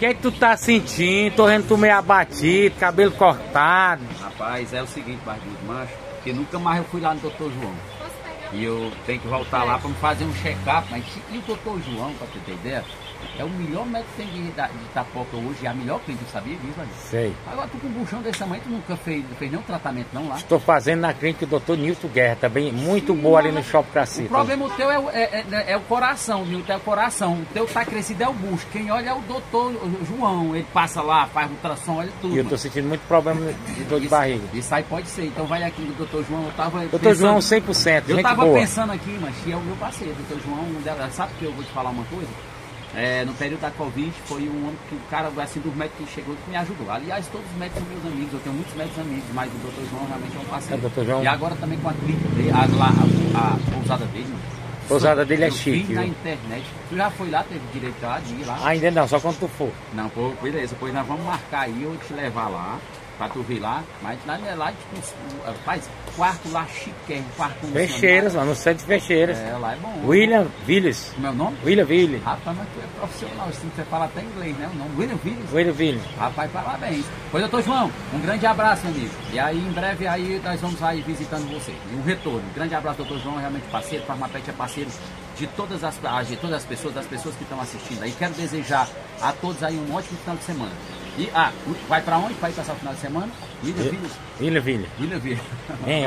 que é que tu tá sentindo? Tô vendo tu meio abatido, cabelo cortado. Rapaz, é o seguinte, Barbudo, macho, que nunca mais eu fui lá no doutor João. E eu tenho que voltar lá para me fazer um check-up. Mas e o doutor João, para você ter ideia, é o melhor médico que tem de, de Itapoca hoje, é a melhor clínica, sabia disso? Sei. Agora tu com um buchão desse tamanho, tu nunca fez, fez nenhum tratamento não lá? Estou fazendo na clínica do Dr. Nilton Guerra, também muito boa ali no Shopping O Cacita. problema o teu é, o- é, é- é o coração, Nilton, é o coração. O teu tá crescido é o bucho. Quem olha é o doutor João. Ele passa lá, faz ultrassom, olha tudo. E eu tô sentindo muito problema de dor de barriga. Isso aí pode ser. Então vai aqui no doutor João. Eu tava Dr. pensando- João 100%, Eu gente tava boa. pensando aqui, mas é o meu parceiro, doutor João. um dela- Sabe que eu vou te falar uma coisa? É, no período da Covid, foi um homem que o cara, assim, dos médicos que chegou que me ajudou. Aliás, todos os médicos são meus amigos, eu tenho muitos médicos amigos, mas o doutor João realmente é um parceiro. É. João. E agora também com a clínica dele, a, a, a pousada dele, mano. A pousada dele é chique, na internet. Tu já foi lá, teve direito a ir lá? Ainda não, só quando tu for. Não, pô, beleza, pois nós vamos marcar aí, eu te levar lá, pra tu vir lá, mas lá, lá tipo, faz quarto lá chique, quarto Fecheiras, lá no centro de Fecheiras. É, lá é bom. William Villes. Como é o nome? William Villes. Rapaz, mas tu é profissional, assim, você fala até inglês, né? O nome William Villes. William Villes. Rapaz, parabéns. Pois, doutor João, um grande abraço, meu amigo. E aí, em breve, aí nós vamos aí visitando você. E um retorno. Um grande abraço, doutor João, realmente parceiro. Farmapet é parceiro de todas as, ah, de todas as pessoas, das pessoas que estão assistindo aí. Quero desejar a todos aí um ótimo final de semana. E, ah, vai pra onde? Vai passar o final de semana? William Villes. William Villes. William Villes. Hein?